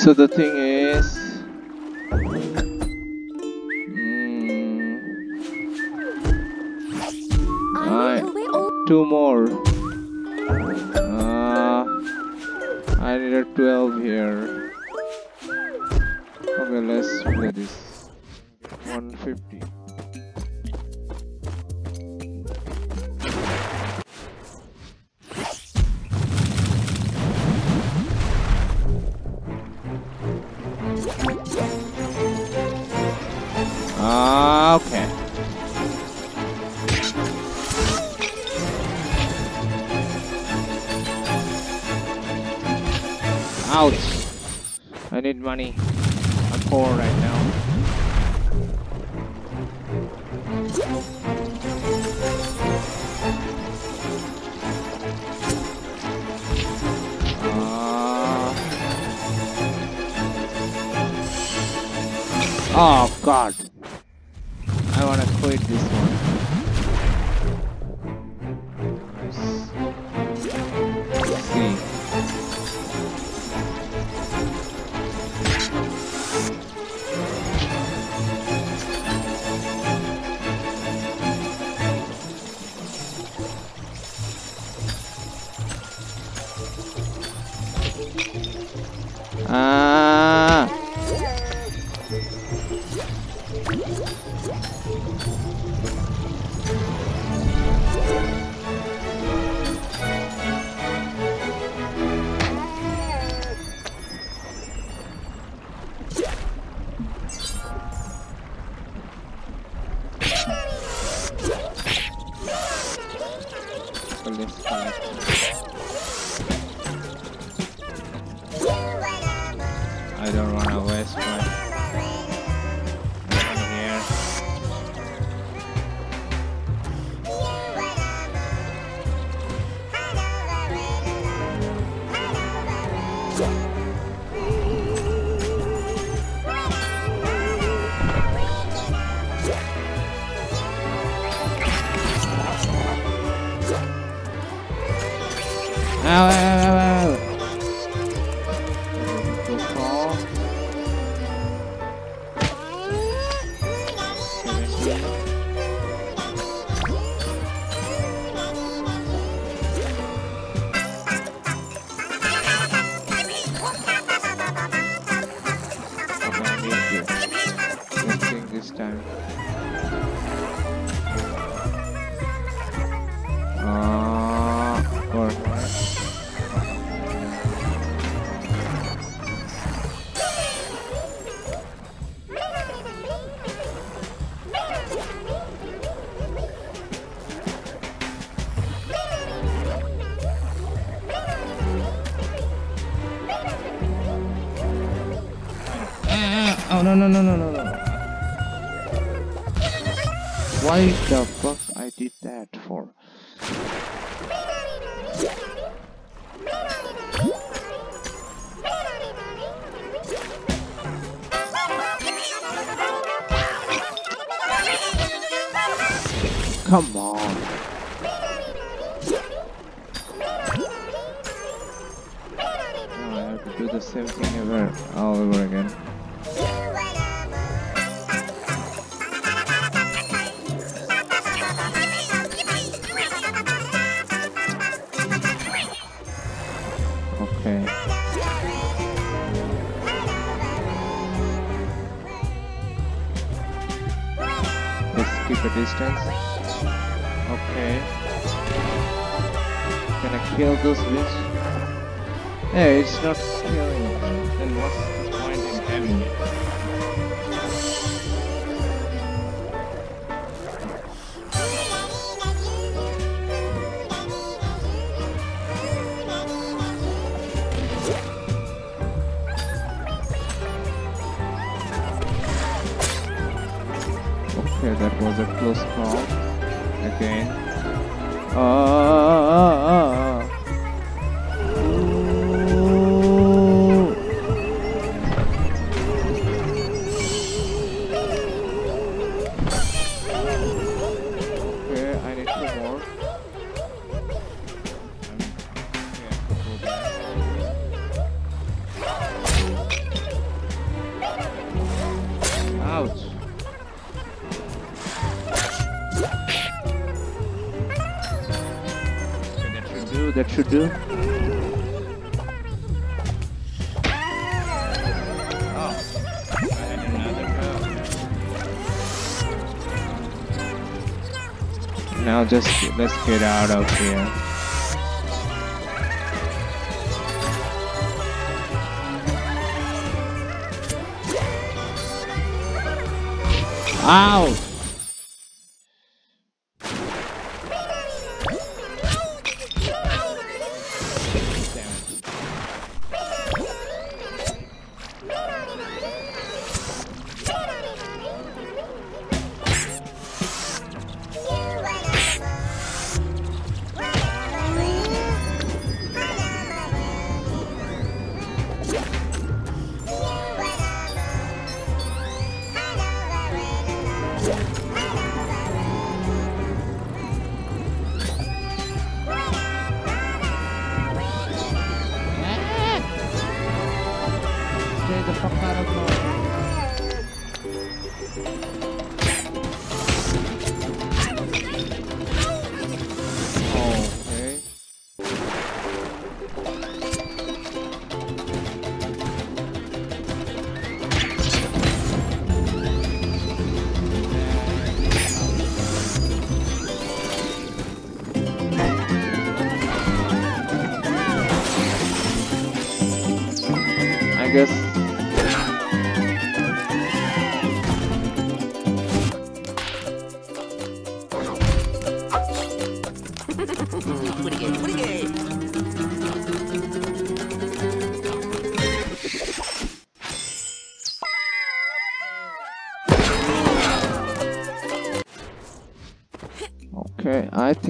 So the thing is, mm, I two more. Uh, I need a 12 here. Okay, let's play this. 150. Okay. Ouch. I need money. I'm poor right now. Ah. Oh god. Let's Let's collect. I Ow, ow, ow, ow, Oh no no no no no no! Why the fuck I did that for? Come on! No, I have to do the same thing ever all over again. Distance. Okay. Can I kill those fish? Hey, it's not that should do? Now just let's get out of here. Ow!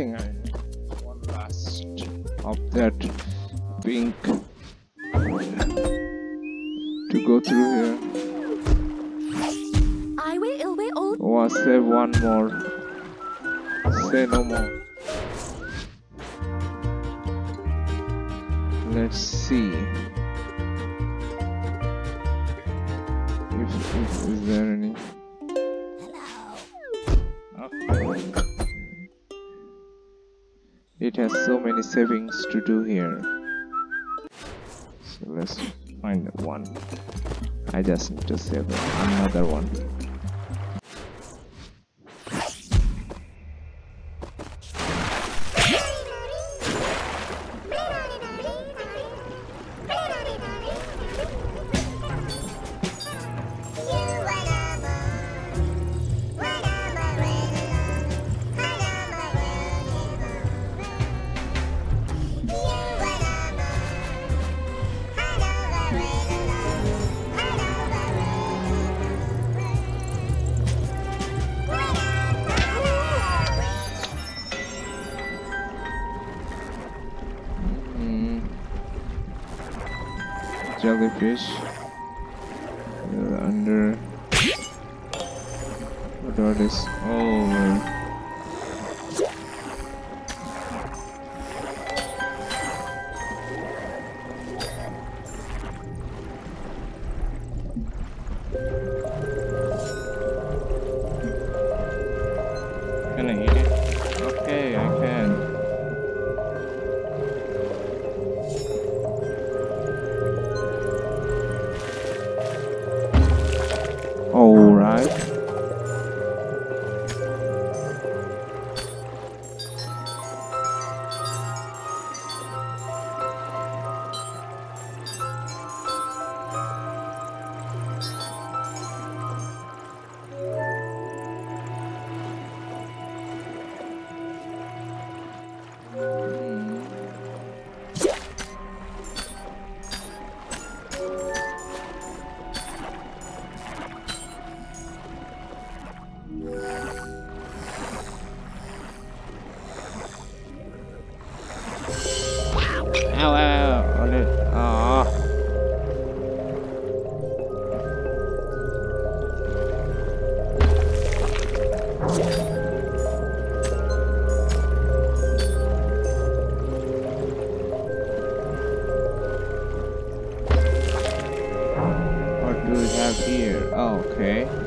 I need one last of that pink to go through here. I will be all Oh, I'll oh. oh, save one more. Say no more. Let's see. If, if is there any? Has so many savings to do here. So let's find one. I just need to save another one. depois. Okay.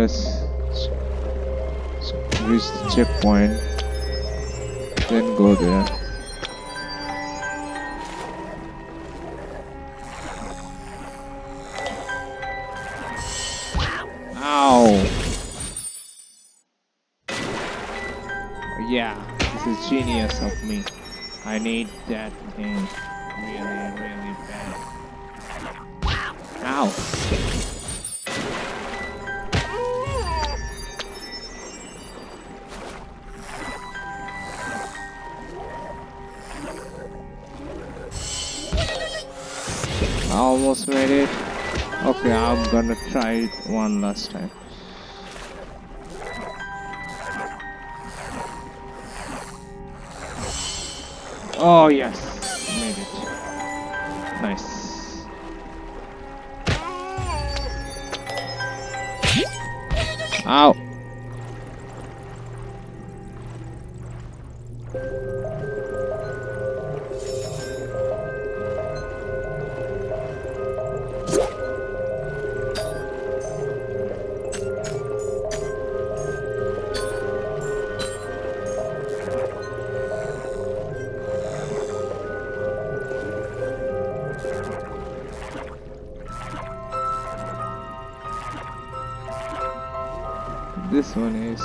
let's reach the checkpoint then go there. Ow. Yeah this is genius of me. I need that thing. Almost made it. Okay, I'm gonna try it one last time. Oh yes, made it. Nice. Ow! One is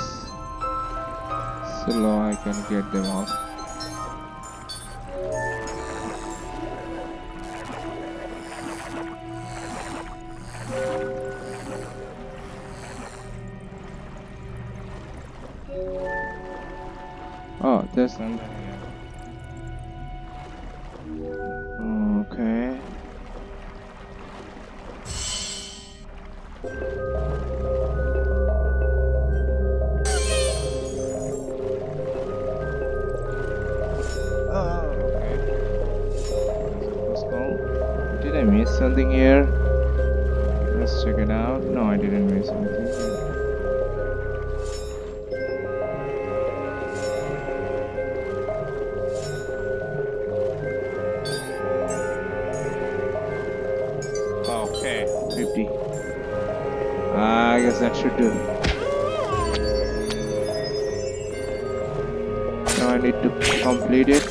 slow, I can get them off. Oh, there's under That should do. Now I need to complete it.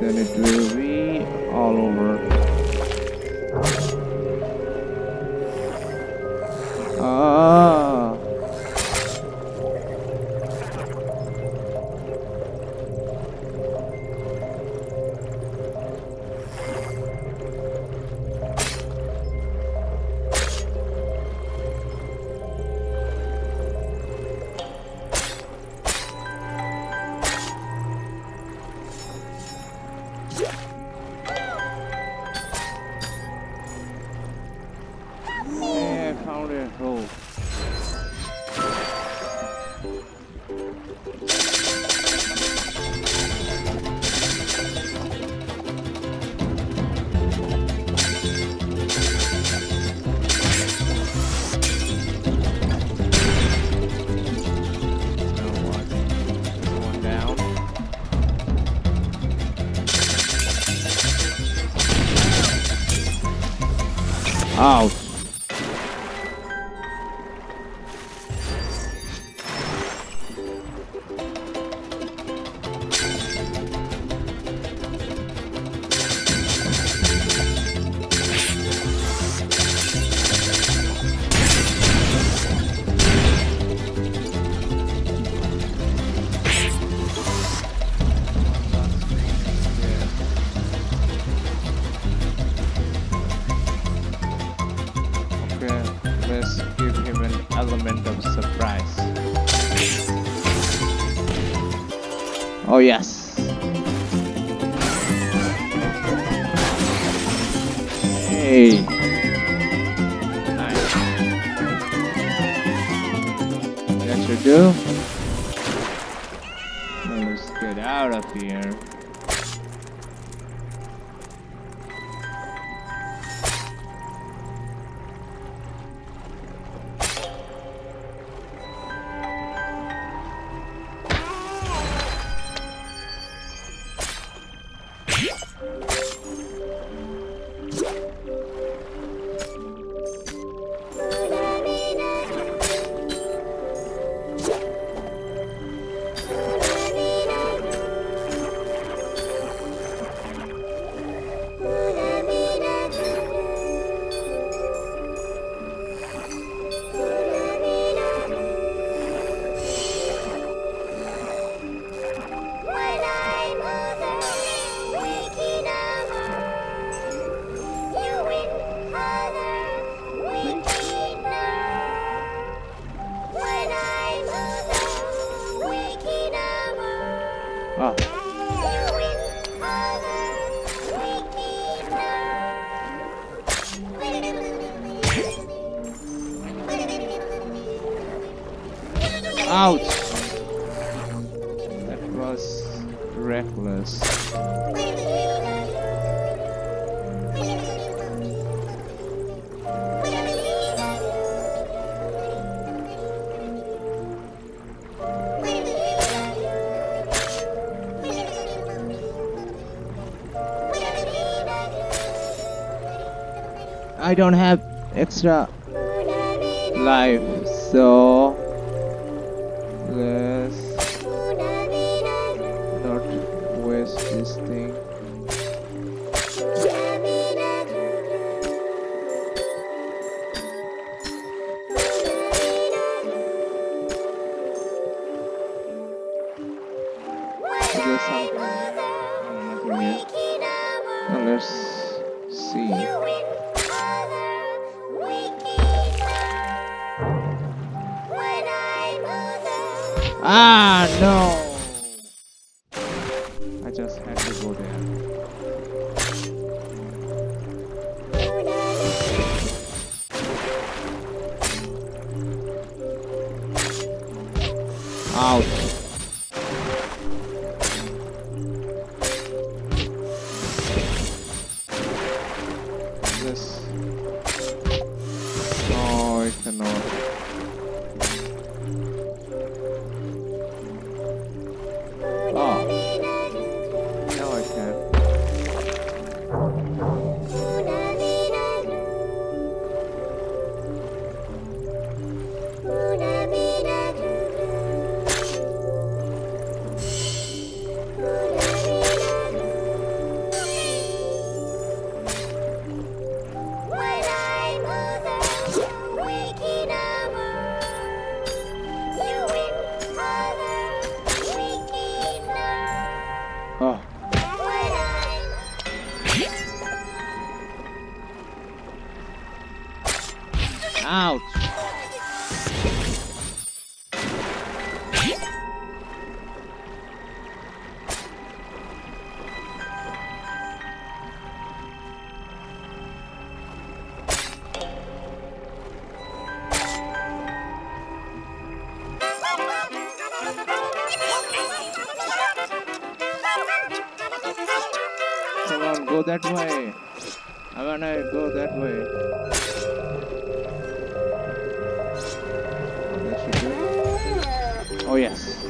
Then it will be all over. Ouch. Let's give him an element of surprise. Oh yes. Hey. Nice. That should do. Let's get out of here. I don't have extra life, so let's not waste this thing. Let's see. Ah, no. out. Oh, yes.